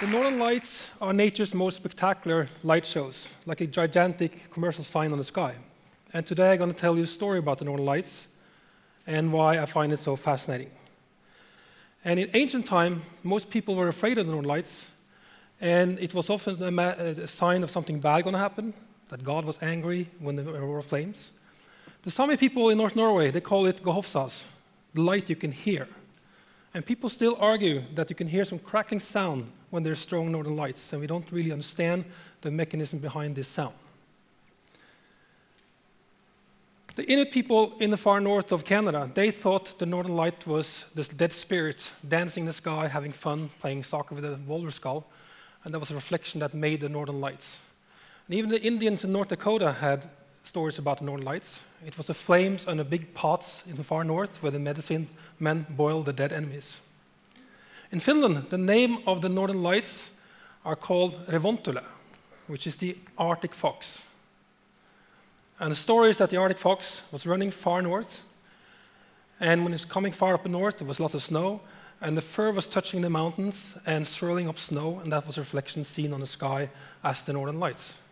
The Northern Lights are nature's most spectacular light shows, like a gigantic commercial sign on the sky. And today I'm going to tell you a story about the Northern Lights and why I find it so fascinating. And in ancient time, most people were afraid of the Northern Lights, and it was often a, a sign of something bad going to happen, that God was angry when there were flames. The Sami people in North Norway, they call it guovssahas, the light you can hear. And people still argue that you can hear some crackling sound when there's strong northern lights, and we don't really understand the mechanism behind this sound. The Inuit people in the far north of Canada, they thought the northern light was this dead spirit dancing in the sky, having fun, playing soccer with a walrus skull, and that was a reflection that made the northern lights. And even the Indians in North Dakota had stories about the northern lights. It was the flames on the big pots in the far north where the medicine men boiled the dead enemies. In Finland, the name of the northern lights are called Revontula, which is the Arctic fox. And the story is that the Arctic fox was running far north, and when it was coming far up north, there was lots of snow, and the fur was touching the mountains and swirling up snow, and that was a reflection seen on the sky as the northern lights.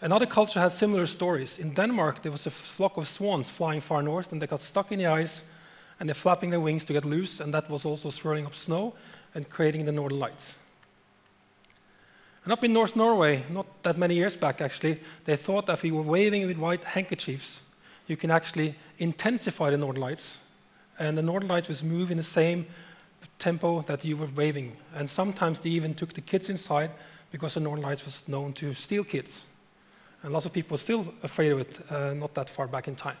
Another culture had similar stories. In Denmark, there was a flock of swans flying far north, and they got stuck in the ice, and they're flapping their wings to get loose, and that was also swirling up snow and creating the northern lights. And up in North Norway, not that many years back actually, they thought that if you were waving with white handkerchiefs, you can actually intensify the northern lights. And the northern lights was move in the same tempo that you were waving. And sometimes they even took the kids inside because the northern lights was known to steal kids. And lots of people were still afraid of it uh, not that far back in time.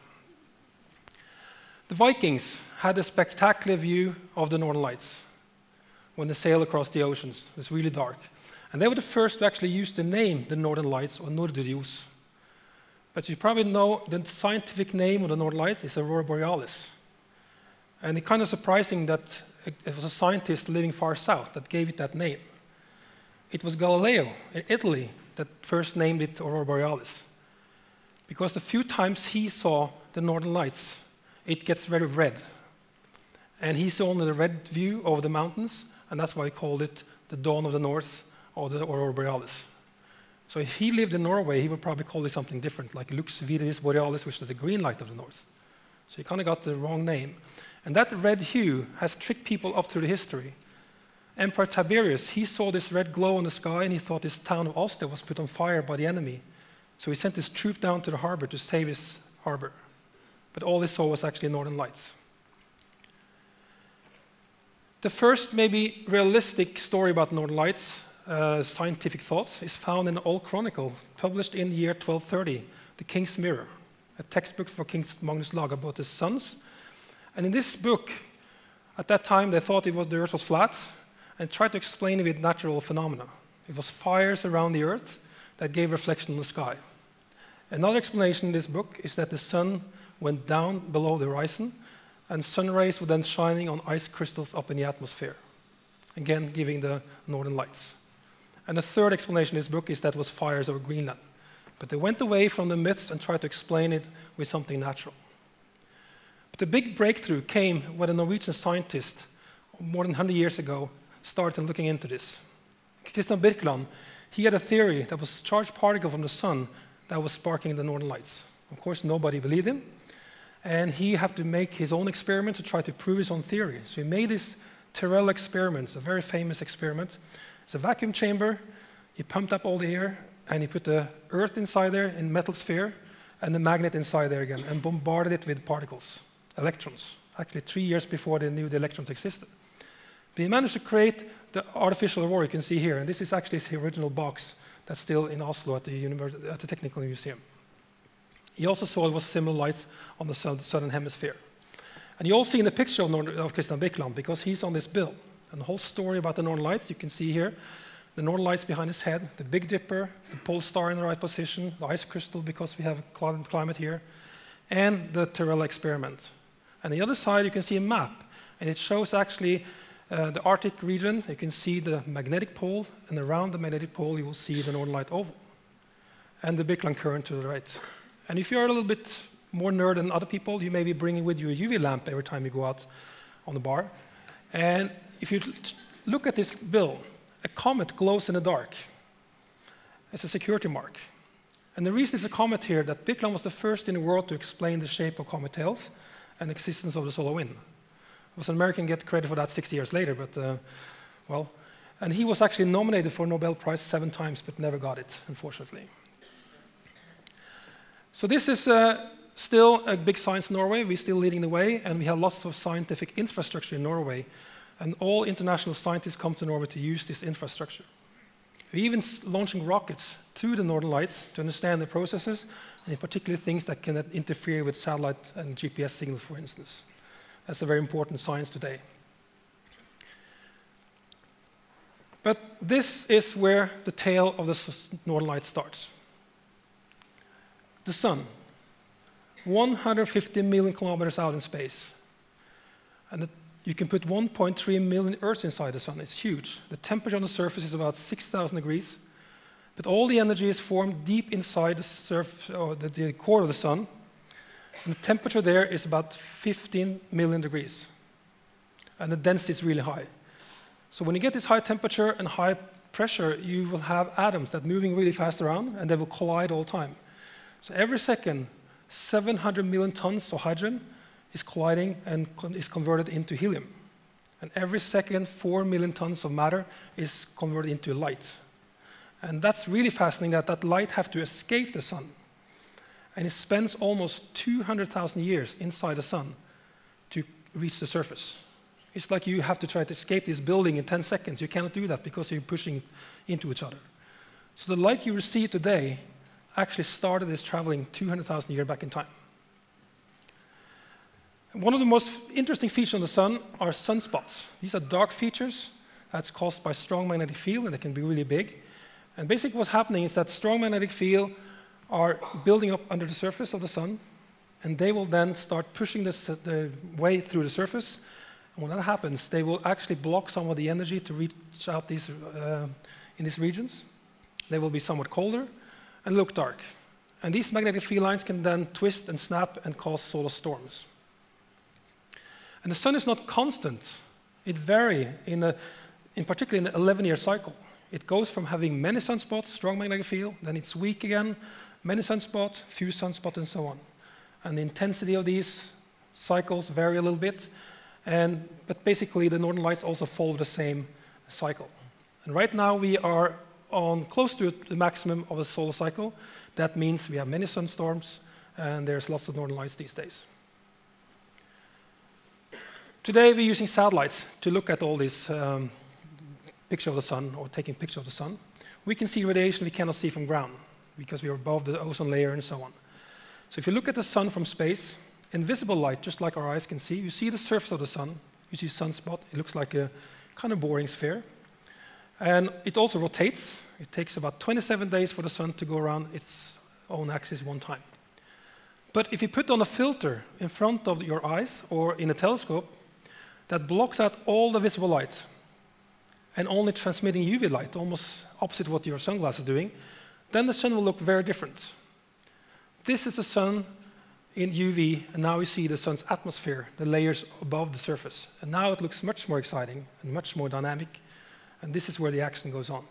The Vikings had a spectacular view of the northern lights when they sailed across the oceans. It was really dark. And they were the first to actually use the name the Northern Lights or Norderljos. But you probably know the scientific name of the Northern Lights is Aurora Borealis. And it's kind of surprising that it was a scientist living far south that gave it that name. It was Galileo in Italy that first named it Aurora Borealis. Because the few times he saw the Northern Lights, it gets very red. And he saw only the red view over the mountains, and that's why he called it the dawn of the north or the Aurora Borealis. So if he lived in Norway, he would probably call it something different, like Lux Viridis Borealis, which is the green light of the north. So he kind of got the wrong name. And that red hue has tricked people up through the history. Emperor Tiberius, he saw this red glow in the sky and he thought this town of Ostia was put on fire by the enemy. So he sent his troop down to the harbor to save his harbor. But all they saw was actually northern lights. The first, maybe realistic story about northern lights uh, scientific thoughts is found in an old chronicle published in the year 1230, The King's Mirror, a textbook for King Magnus Lagabøte's sons. And in this book, at that time, they thought it was, the earth was flat and tried to explain it with natural phenomena. It was fires around the earth that gave reflection in the sky. Another explanation in this book is that the sun went down below the horizon and sun rays were then shining on ice crystals up in the atmosphere, again giving the northern lights. And the third explanation in this book is that it was fires over Greenland. But they went away from the myths and tried to explain it with something natural. But the big breakthrough came when a Norwegian scientist, more than 100 years ago, started looking into this. Kristian Birkeland, he had a theory that was charged particle from the sun that was sparking the northern lights. Of course, nobody believed him, and he had to make his own experiment to try to prove his own theory. So he made this Terrella experiment, a very famous experiment, it's a vacuum chamber. He pumped up all the air and he put the earth inside there in metal sphere and the magnet inside there again and bombarded it with particles, electrons, actually three years before they knew the electrons existed. But he managed to create the artificial aurora you can see here, and this is actually his original box that's still in Oslo at the, at the Technical Museum. He also saw there was similar lights on the southern hemisphere. And you all see in the picture of, of Kristian because he's on this bill. And the whole story about the Northern Lights, you can see here, the Northern Lights behind his head, the Big Dipper, the pole star in the right position, the ice crystal because we have a climate here, and the Terrella experiment. And the other side, you can see a map, and it shows actually uh, the Arctic region. You can see the magnetic pole, and around the magnetic pole, you will see the Northern Light oval, and the Birkeland current to the right. And if you're a little bit more nerd than other people, you may be bringing with you a UV lamp every time you go out on the bar. And if you look at this bill. A comet glows in the dark. It's a security mark. And the reason it's a comet here that Birkeland was the first in the world to explain the shape of comet tails and existence of the solar wind. It was an American get credit for that 60 years later, but uh, well, and he was actually nominated for a Nobel Prize seven times, but never got it, unfortunately. So this is uh, still a big science in Norway. We're still leading the way, and we have lots of scientific infrastructure in Norway. And all international scientists come to Norway to use this infrastructure. We're even launching rockets to the Northern Lights to understand the processes, and in particular things that can interfere with satellite and GPS signals, for instance. That's a very important science today. But this is where the tale of the Northern Lights starts. The sun, 150 million kilometers out in space. And you can put 1.3 million Earths inside the sun. It's huge. The temperature on the surface is about 6,000 degrees. But all the energy is formed deep inside the, surf, or the, the core of the sun. And the temperature there is about 15 million degrees. And the density is really high. So when you get this high temperature and high pressure, you will have atoms that are moving really fast around, and they will collide all the time. So every second, 700 million tons of hydrogen is colliding and is converted into helium. And every second, 4 million tons of matter is converted into light. And that's really fascinating that that light have to escape the sun. And it spends almost 200,000 years inside the sun to reach the surface. It's like you have to try to escape this building in 10 seconds. You cannot do that because you're pushing into each other. So the light you receive today actually started this traveling 200,000 years back in time. One of the most interesting features on the sun are sunspots. These are dark features that's caused by strong magnetic field, and they can be really big. And basically what's happening is that strong magnetic field are building up under the surface of the sun, and they will then start pushing this, the way through the surface, and when that happens, they will actually block some of the energy to reach out these, uh, in these regions. They will be somewhat colder and look dark. And these magnetic field lines can then twist and snap and cause solar storms. And the sun is not constant. It varies, in, in particular in an 11-year cycle. It goes from having many sunspots, strong magnetic field, then it's weak again, many sunspots, few sunspots, and so on. And the intensity of these cycles vary a little bit, and, but basically, the Northern Light also follow the same cycle. And right now, we are on close to the maximum of a solar cycle. That means we have many sunstorms, and there's lots of Northern Lights these days. Today, we're using satellites to look at all this um, picture of the sun or taking picture of the sun. We can see radiation we cannot see from ground because we are above the ozone layer and so on. So if you look at the sun from space, invisible light, just like our eyes can see. You see the surface of the sun. You see sunspot. It looks like a kind of boring sphere. And it also rotates. It takes about 27 days for the sun to go around its own axis one time. But if you put on a filter in front of your eyes or in a telescope that blocks out all the visible light and only transmitting UV light, almost opposite what your sunglasses is doing, then the sun will look very different. This is the sun in UV, and now we see the sun's atmosphere, the layers above the surface. And now it looks much more exciting and much more dynamic, and this is where the action goes on.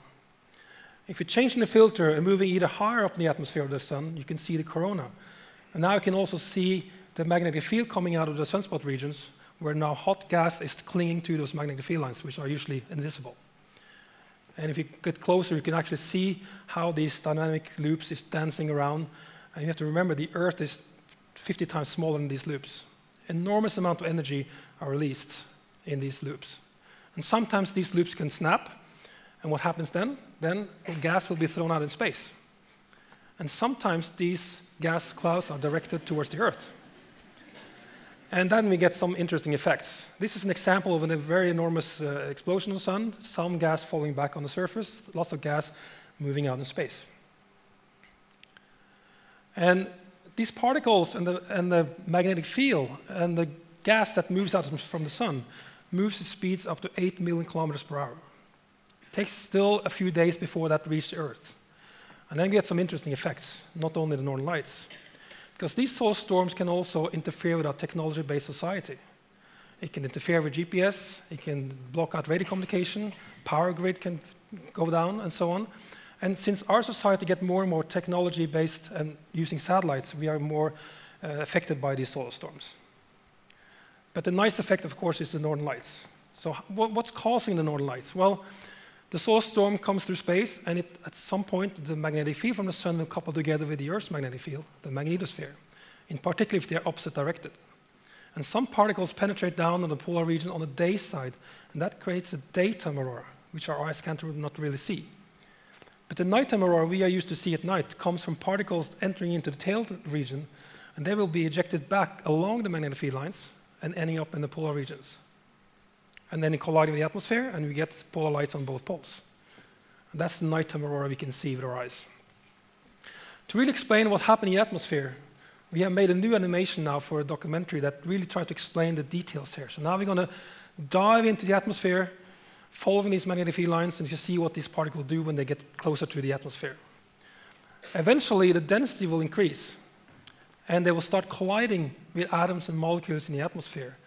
If you're changing the filter and moving either higher up in the atmosphere of the sun, you can see the corona. And now you can also see the magnetic field coming out of the sunspot regions, where now hot gas is clinging to those magnetic field lines, which are usually invisible. And if you get closer, you can actually see how these dynamic loops is dancing around. And you have to remember the Earth is 50 times smaller than these loops. Enormous amount of energy are released in these loops. And sometimes these loops can snap, and what happens then? Then gas will be thrown out in space. And sometimes these gas clouds are directed towards the Earth. And then we get some interesting effects. This is an example of a very enormous uh, explosion of the sun, some gas falling back on the surface, lots of gas moving out in space. And these particles and the, and the magnetic field and the gas that moves out from the sun moves at speeds up to 8 million kilometers per hour. It takes still a few days before that reaches Earth. And then we get some interesting effects, not only the northern lights. Because these solar storms can also interfere with our technology-based society. it can interfere with GPS, it can block out radio communication, power grid can go down, and so on. And since our society gets more and more technology based and using satellites, we are more uh, affected by these solar storms. But the nice effect, of course, is the northern lights. So, what's causing the northern lights? Well, the solar storm comes through space, and it, at some point, the magnetic field from the sun will couple together with the Earth's magnetic field, the magnetosphere, in particular if they're opposite directed. And some particles penetrate down in the polar region on the day side, and that creates a daytime aurora, which our eyes can't not really see. But the nighttime aurora we are used to see at night comes from particles entering into the tail region, and they will be ejected back along the magnetic field lines and ending up in the polar regions. And then it colliding with the atmosphere, and we get polar lights on both poles. And that's the nighttime aurora we can see with our eyes. To really explain what happened in the atmosphere, we have made a new animation now for a documentary that really tries to explain the details here. So now we're going to dive into the atmosphere following these magnetic field lines and just see what these particles do when they get closer to the atmosphere. Eventually, the density will increase, and they will start colliding with atoms and molecules in the atmosphere.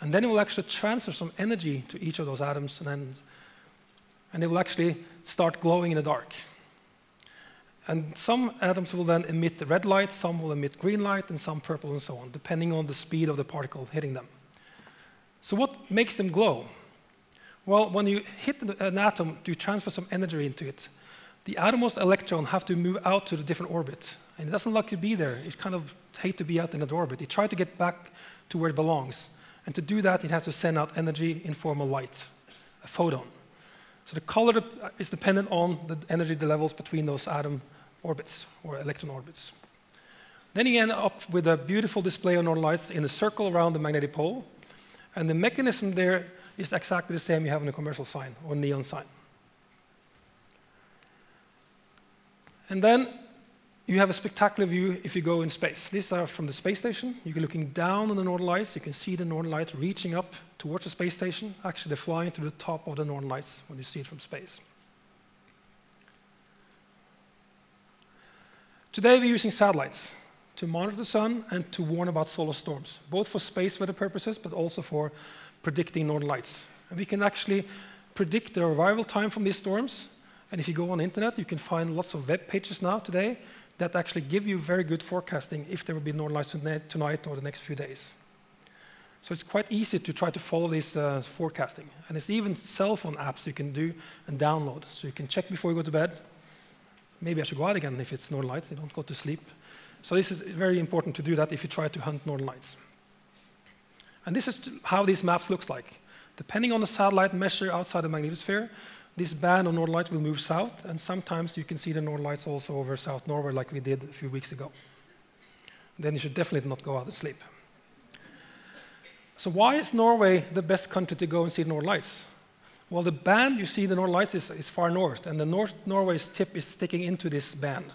And then it will actually transfer some energy to each of those atoms, and, then, and they will actually start glowing in the dark. And some atoms will then emit the red light, some will emit green light, and some purple, and so on, depending on the speed of the particle hitting them. So, what makes them glow? Well, when you hit an atom you transfer some energy into it, the outermost electron have to move out to the different orbit. And it doesn't like to be there. It kind of hate to be out in that orbit. It tries to get back to where it belongs. And to do that, it has to send out energy in form of light, a photon. So the color is dependent on the energy levels between those atom orbits or electron orbits. Then you end up with a beautiful display of northern lights in a circle around the magnetic pole. And the mechanism there is exactly the same you have in a commercial sign or neon sign. And then you have a spectacular view if you go in space. These are from the space station. You're looking down on the northern lights. You can see the northern lights reaching up towards the space station. Actually, they're flying to the top of the northern lights when you see it from space. Today, we're using satellites to monitor the sun and to warn about solar storms, both for space weather purposes, but also for predicting northern lights. And we can actually predict the arrival time from these storms. And if you go on the internet, you can find lots of web pages now today that actually give you very good forecasting if there will be lights tonight or the next few days. So it's quite easy to try to follow this uh, forecasting. And there's even cell phone apps you can do and download. So you can check before you go to bed. Maybe I should go out again if it's northern lights. You don't go to sleep. So this is very important to do that if you try to hunt northern lights. And this is how these maps looks like. Depending on the satellite measure outside the magnetosphere, this band of northern lights will move south, and sometimes you can see the northern lights also over South Norway like we did a few weeks ago. Then you should definitely not go out and sleep. So why is Norway the best country to go and see the northern lights? Well, the band you see the northern lights is, is far north, and the North Norway's tip is sticking into this band.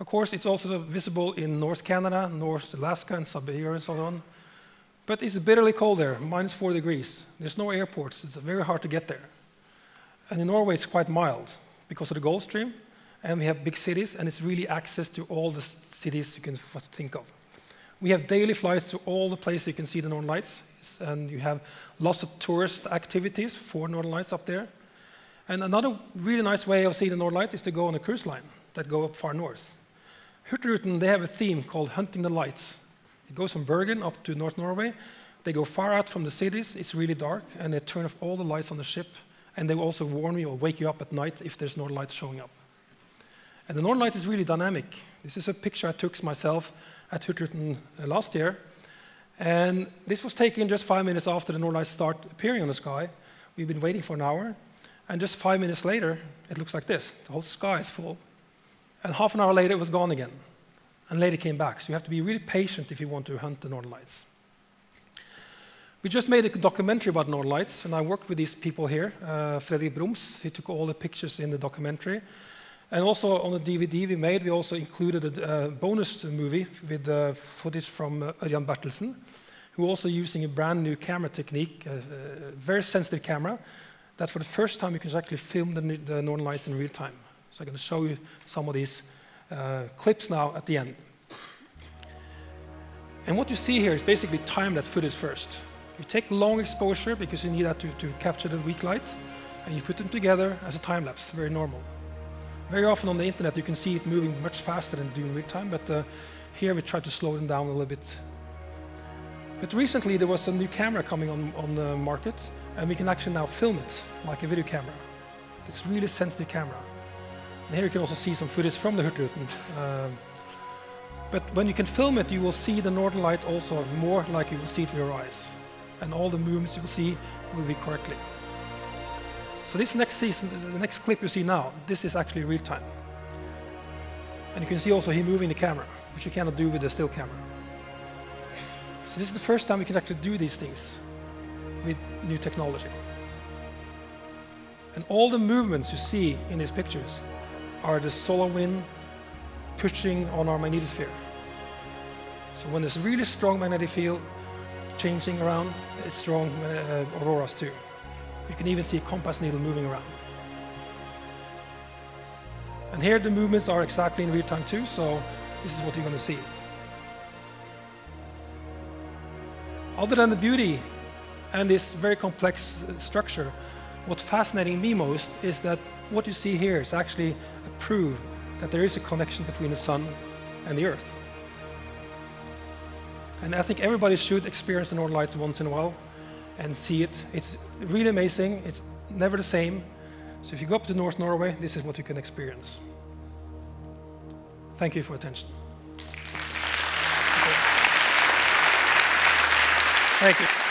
Of course, it's also visible in North Canada, North Alaska, and Siberia, and so on. But it's bitterly cold there, minus four degrees. There's no airports, it's very hard to get there. And in Norway, it's quite mild because of the Gulf Stream, and we have big cities, and it's really access to all the cities you can think of. We have daily flights to all the places you can see the Northern Lights, and you have lots of tourist activities for Northern Lights up there. And another really nice way of seeing the Northern Light is to go on a cruise line that go up far north. Hurtigruten, they have a theme called Hunting the Lights. It goes from Bergen up to North Norway. They go far out from the cities, it's really dark, and they turn off all the lights on the ship. And they will also warn you or wake you up at night if there's northern lights showing up. And the northern lights is really dynamic. This is a picture I took myself at Hurtigruten uh, last year. And this was taken just five minutes after the northern lights start appearing on the sky. We've been waiting for an hour. And just five minutes later, it looks like this. The whole sky is full. And half an hour later, it was gone again and later came back. So you have to be really patient if you want to hunt the northern lights. We just made a documentary about northern lights, and I worked with these people here. Uh, Fredrik he took all the pictures in the documentary. And also on the DVD we made, we also included a, a bonus movie with uh, footage from uh, Ørjan Bertelsen, who also using a brand new camera technique, a, a, very sensitive camera, that for the first time you can actually film the, the northern lights in real time. So I'm going to show you some of these uh, clips now at the end. And what you see here is basically time-lapse footage first. You take long exposure because you need that to, to capture the weak light, and you put them together as a time lapse, very normal. Very often on the internet you can see it moving much faster than doing real time, but uh, here we try to slow them down a little bit. But recently there was a new camera coming on, on the market, and we can actually now film it like a video camera. It's really sensitive camera. And here you can also see some footage from the Hurtigruten. Uh, but when you can film it, you will see the northern light also more like you will see it with your eyes. And all the movements you will see will be correctly. So this next season, the next clip you see now, this is actually real time. And you can see also him moving the camera, which you cannot do with the still camera. So this is the first time we can actually do these things with new technology. And all the movements you see in these pictures are the solar wind pushing on our magnetosphere. So when there's really strong magnetic field changing around, it's strong uh, auroras too. You can even see a compass needle moving around. And here the movements are exactly in real time too, so this is what you're going to see. Other than the beauty and this very complex structure, what fascinating me most is that what you see here is actually a proof that there is a connection between the sun and the earth. And I think everybody should experience the Northern Lights once in a while and see it. It's really amazing. It's never the same. So if you go up to North Norway, this is what you can experience. Thank you for attention. Thank you.